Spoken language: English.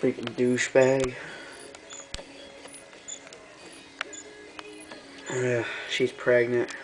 Freaking douchebag. Oh, yeah, she's pregnant.